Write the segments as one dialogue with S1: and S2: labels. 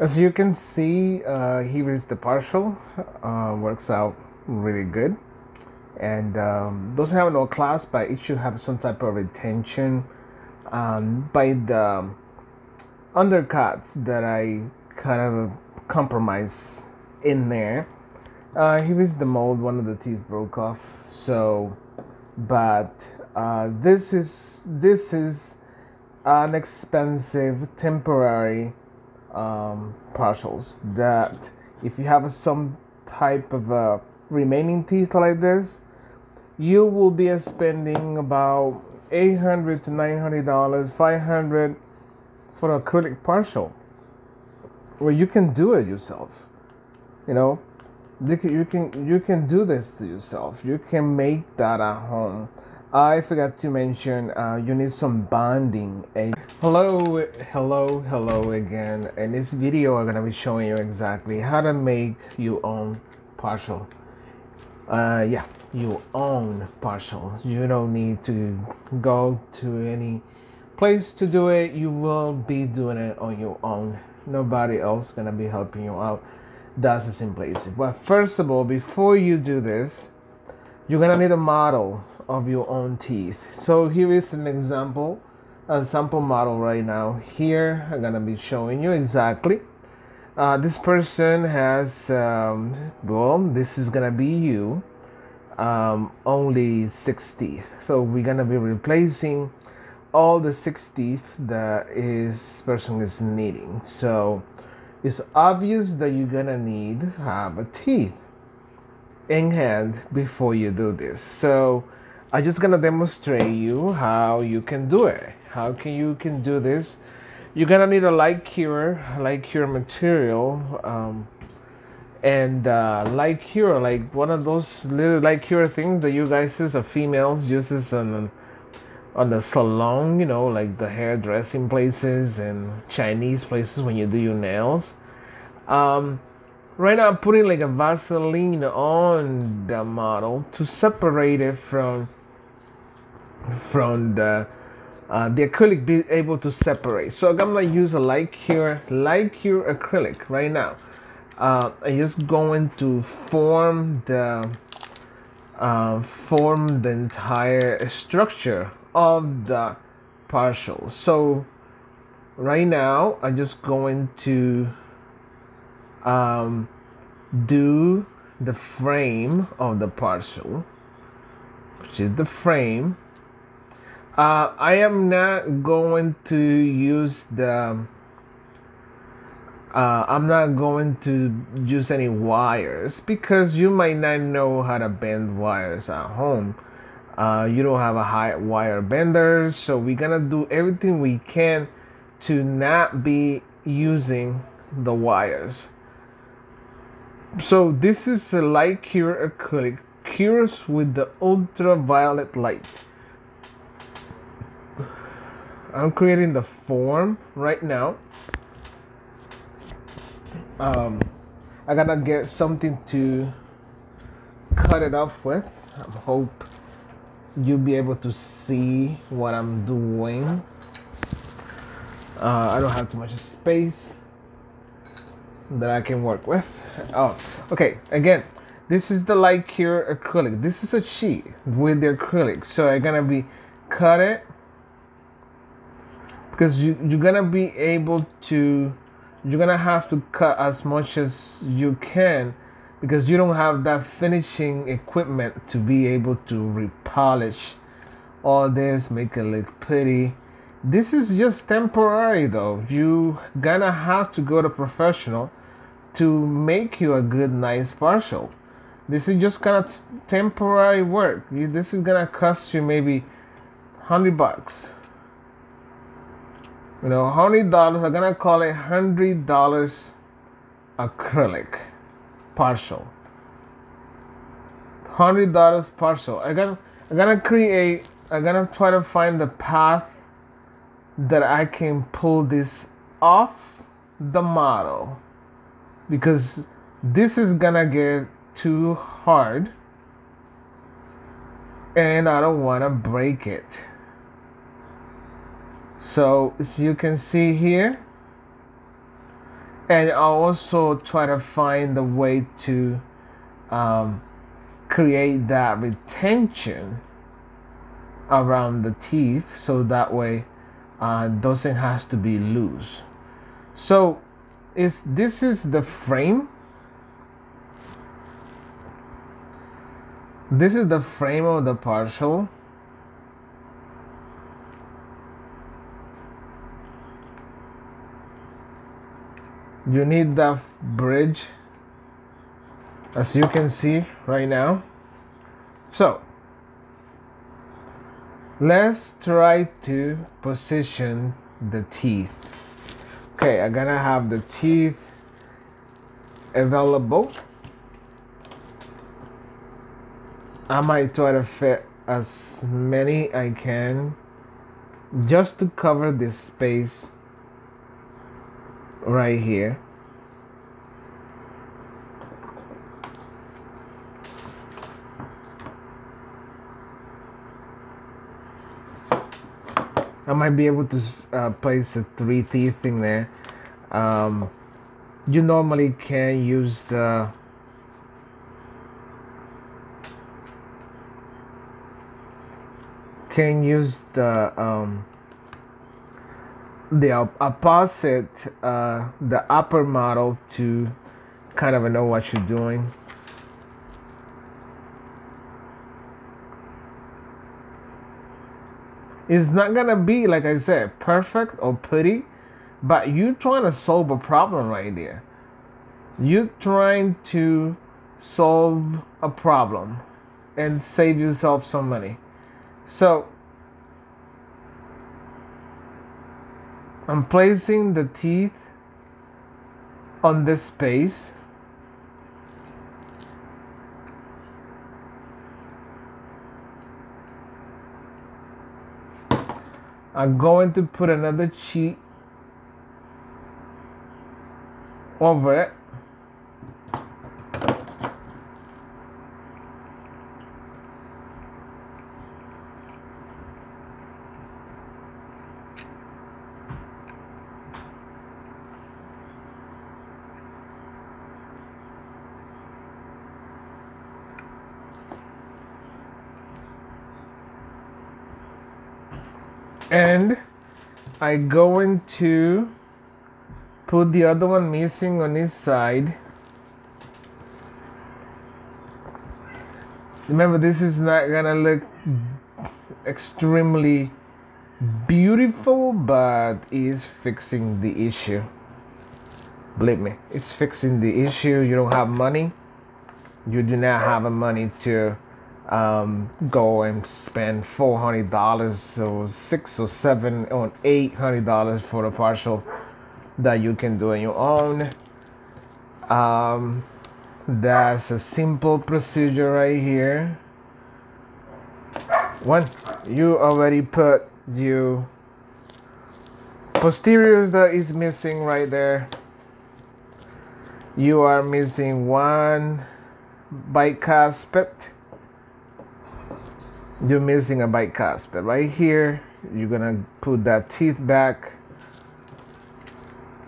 S1: As you can see, uh, here is the partial. Uh, works out really good. And um, doesn't have no clasp, but it should have some type of retention um, by the undercuts that I kind of compromise in there. Uh, here is the mold, one of the teeth broke off. So, but uh, this is this is an expensive temporary um, partials that if you have some type of uh, remaining teeth like this, you will be spending about 800 to 900 dollars, 500 for acrylic partial. Where you can do it yourself. You know, you can, you can you can do this to yourself. You can make that at home. I forgot to mention uh, you need some bonding. hello, hello, hello again. In this video, I'm gonna be showing you exactly how to make your own partial. Uh, yeah, you own partial. You don't need to go to any place to do it. You will be doing it on your own. Nobody else gonna be helping you out. That's the simplest. But first of all, before you do this, you're gonna need a model of your own teeth. So here is an example, a sample model right now. Here I'm gonna be showing you exactly. Uh, this person has, um, well, this is gonna be you, um, only six teeth. So we're gonna be replacing all the six teeth that is person is needing. So it's obvious that you're gonna need to have a teeth in hand before you do this. So I'm just gonna demonstrate you how you can do it. How can you can do this? You're gonna need a light cure, light cure material, um, and uh, light cure, like one of those little light cure things that you guys as females uses on on the salon, you know, like the hairdressing places and Chinese places when you do your nails. Um, right now, I'm putting like a Vaseline on the model to separate it from from the uh, the acrylic be able to separate. So I'm gonna use a light cure light cure acrylic right now. Uh, I'm just going to form the uh, form the entire structure of the partial. So right now I'm just going to um, do the frame of the partial, which is the frame uh, I am not going to use the. Uh, I'm not going to use any wires because you might not know how to bend wires at home. Uh, you don't have a high wire bender, so we're gonna do everything we can to not be using the wires. So this is a light cure acrylic, cures with the ultraviolet light. I'm creating the form right now. Um, I gotta get something to cut it off with. I hope you'll be able to see what I'm doing. Uh, I don't have too much space that I can work with. Oh, okay. Again, this is the light cure acrylic. This is a sheet with the acrylic. So I'm gonna be cut it because you, you're gonna be able to you're gonna have to cut as much as you can because you don't have that finishing equipment to be able to repolish all this make it look pretty. This is just temporary though. You gonna have to go to professional to make you a good nice partial. This is just kind of temporary work. You, this is gonna cost you maybe 100 bucks you know, hundred dollars. I'm gonna call it hundred dollars acrylic partial. Hundred dollars partial. I'm gonna I'm gonna create. I'm gonna try to find the path that I can pull this off the model because this is gonna get too hard and I don't want to break it. So as you can see here, and I'll also try to find the way to um, create that retention around the teeth so that way uh, doesn't has to be loose. So is this is the frame. This is the frame of the partial you need that bridge as you can see right now. So let's try to position the teeth. Okay I'm gonna have the teeth available. I might try to fit as many I can just to cover this space right here. I might be able to uh, place a three teeth in there. Um, you normally can use the can use the um, the opposite, uh, the upper model to kind of know what you're doing. It's not gonna be like I said, perfect or pretty, but you're trying to solve a problem right there. You're trying to solve a problem and save yourself some money. So I'm placing the teeth on this space. I'm going to put another sheet over it. and Going to put the other one missing on this side. Remember this is not gonna look extremely beautiful but is fixing the issue. Believe me it's fixing the issue. You don't have money. You do not have a money to um, go and spend four hundred dollars or six or seven or eight hundred dollars for a partial that you can do on your own. Um, that's a simple procedure right here. One, you already put your posteriors that is missing right there. You are missing one bicuspid you're missing a bicuspid right here you're gonna put that teeth back.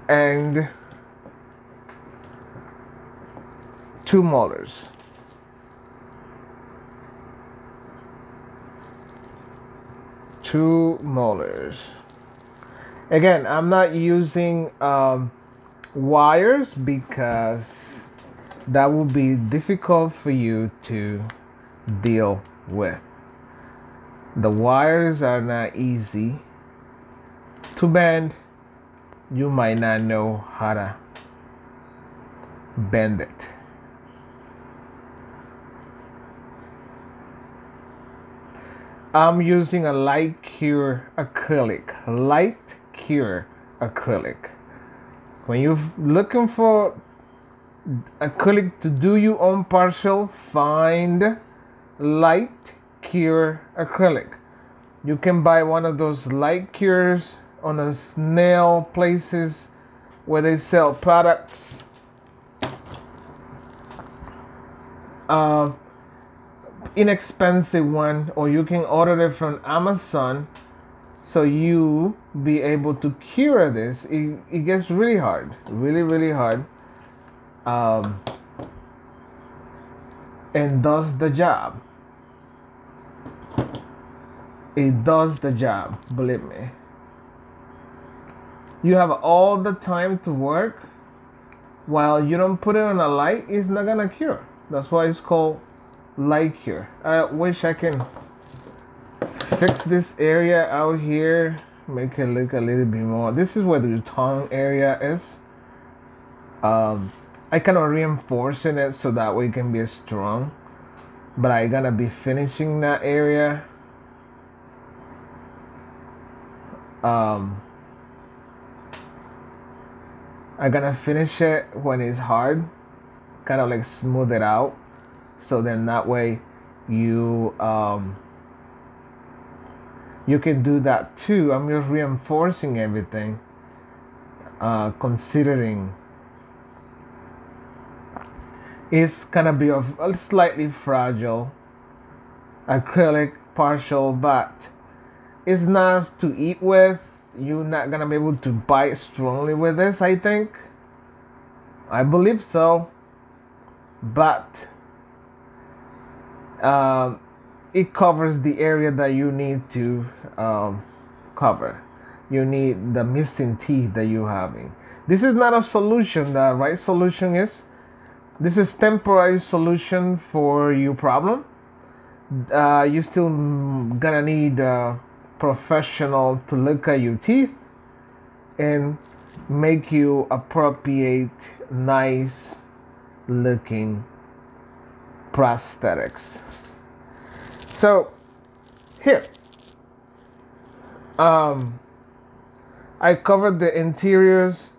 S1: And two molars. Two molars. Again I'm not using um, wires because that will be difficult for you to deal with the wires are not easy to bend. You might not know how to bend it. I'm using a light cure acrylic. Light cure acrylic. When you're looking for acrylic to do your own partial, find light cure acrylic. You can buy one of those light cures on the nail places where they sell products. Uh, inexpensive one, or you can order it from Amazon. so you be able to cure this it, it gets really hard really really hard um, and does the job it does the job believe me. You have all the time to work. While you don't put it on a light it's not gonna cure. That's why it's called light cure. I wish i can fix this area out here make it look a little bit more. This is where the tongue area is. Um, I kind of reinforcing it so that way it can be strong. But I gonna be finishing that area um, I gonna finish it when it's hard kind of like smooth it out so then that way you um, you can do that too. I'm just reinforcing everything, uh, considering it's gonna be a slightly fragile acrylic partial, but it's not to eat with. You're not gonna be able to bite strongly with this, I think. I believe so, but. Um, it covers the area that you need to um, cover. You need the missing teeth that you're having. This is not a solution. The right solution is this is temporary solution for your problem. Uh, you still gonna need a professional to look at your teeth and make you appropriate, nice looking prosthetics. So here, um, I covered the interiors.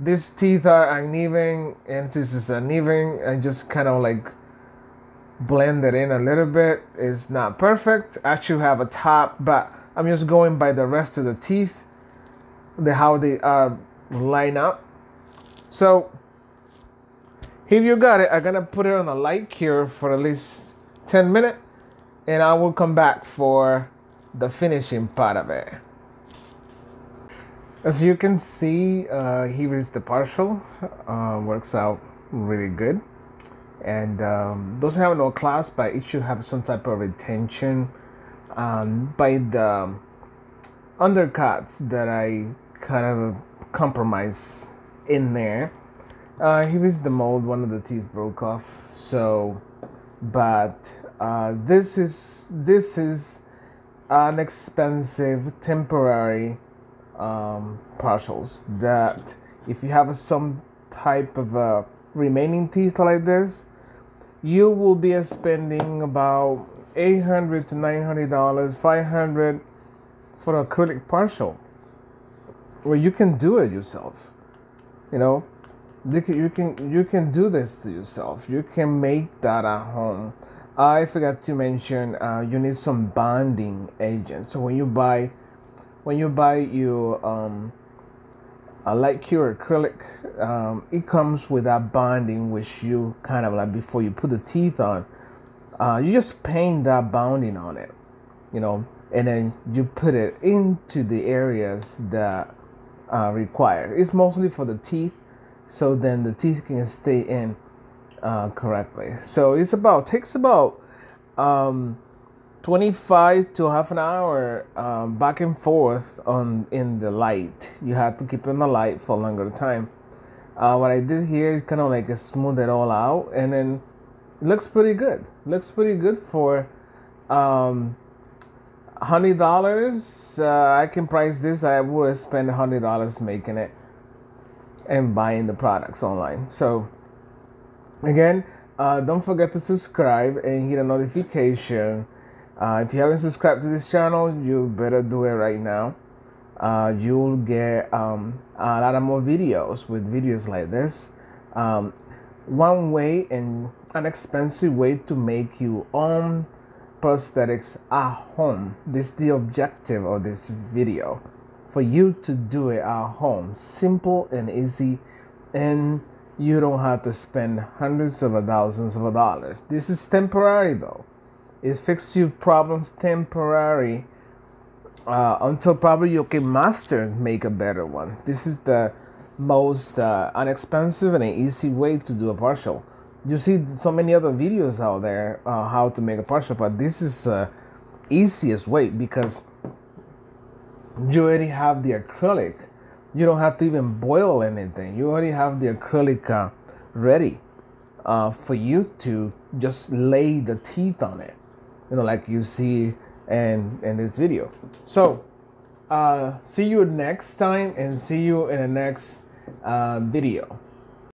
S1: These teeth are uneven, and this is uneven. I just kind of like blend it in a little bit. It's not perfect. I should have a top, but I'm just going by the rest of the teeth, the how they uh, line up. So if you got it, I'm gonna put it on a light cure for at least 10 minutes and I will come back for the finishing part of it. As you can see, uh, here is the partial. Uh, works out really good. And um, doesn't have no clasp, but it should have some type of retention um, by the undercuts that I kind of compromise in there. Uh, here is the mold, one of the teeth broke off. So, but uh, this is this is an expensive temporary um, partials that if you have some type of uh, remaining teeth like this you will be spending about 800 to 900 dollars 500 for acrylic partial. Well you can do it yourself. You know you can, you can you can do this to yourself. You can make that at home. I forgot to mention uh, you need some bonding agent. So when you buy when you buy your um, a light cure acrylic, um, it comes with that bonding which you kind of like before you put the teeth on. Uh, you just paint that bonding on it, you know, and then you put it into the areas that are required. It's mostly for the teeth, so then the teeth can stay in uh, correctly. So it's about takes about um, 25 to half an hour um, back and forth on in the light. You have to keep in the light for a longer time. Uh, what I did here kind of like smooth it all out, and then it looks pretty good. Looks pretty good for um, hundred dollars. Uh, I can price this. I would spend hundred dollars making it and buying the products online. So Again, uh, don't forget to subscribe and hit a notification. Uh, if you haven't subscribed to this channel, you better do it right now. Uh, you'll get um, a lot of more videos with videos like this. Um, one way and an expensive way to make your own prosthetics at home. This is the objective of this video for you to do it at home. Simple and easy and you don't have to spend hundreds of thousands of dollars. This is temporary though. It fixes your problems temporary uh, until probably you can master and make a better one. This is the most uh, inexpensive and an easy way to do a partial. You see so many other videos out there uh, how to make a partial, but this is the easiest way because you already have the acrylic. You don't have to even boil anything. You already have the acrylic uh, ready uh, for you to just lay the teeth on it. You know, like you see in in this video. So, uh, see you next time and see you in the next uh, video.